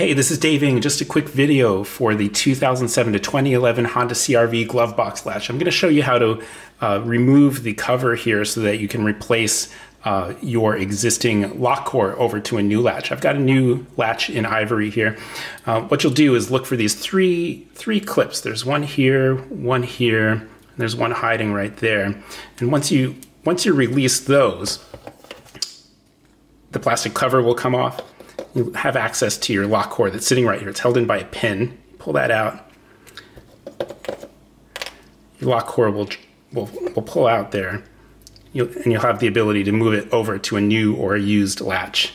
Hey, this is Dave Ng. Just a quick video for the 2007 to 2011 Honda CRV glove box latch. I'm going to show you how to uh, remove the cover here so that you can replace uh, your existing lock core over to a new latch. I've got a new latch in ivory here. Uh, what you'll do is look for these three three clips. There's one here, one here, and there's one hiding right there. And once you once you release those, the plastic cover will come off you have access to your lock core that's sitting right here. It's held in by a pin. Pull that out. Your lock core will, will, will pull out there. You'll, and you'll have the ability to move it over to a new or a used latch.